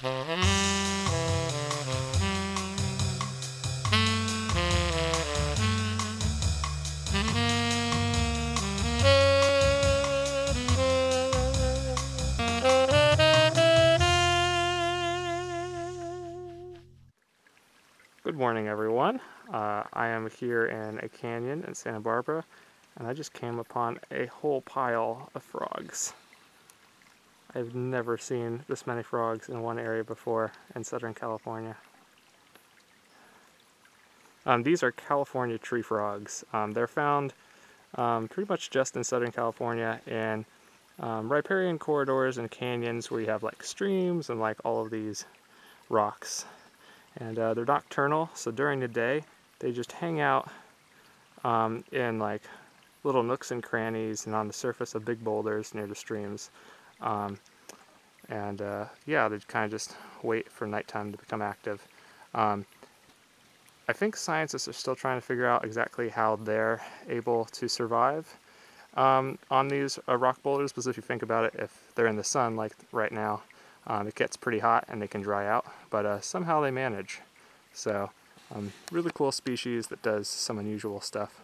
Good morning everyone. Uh, I am here in a canyon in Santa Barbara and I just came upon a whole pile of frogs. I've never seen this many frogs in one area before in Southern California. Um, these are California tree frogs. Um, they're found um, pretty much just in Southern California in um, riparian corridors and canyons where you have like streams and like all of these rocks and uh, they're nocturnal so during the day they just hang out um, in like little nooks and crannies and on the surface of big boulders near the streams um, and uh, yeah they kind of just wait for nighttime to become active um, I think scientists are still trying to figure out exactly how they're able to survive um, on these uh, rock boulders because if you think about it if they're in the sun like right now um, it gets pretty hot and they can dry out, but uh, somehow they manage. So, um, really cool species that does some unusual stuff.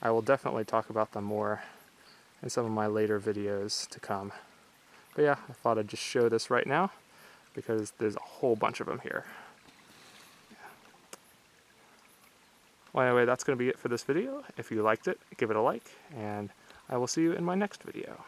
I will definitely talk about them more in some of my later videos to come. But yeah, I thought I'd just show this right now because there's a whole bunch of them here. Well, anyway, that's going to be it for this video. If you liked it, give it a like, and I will see you in my next video.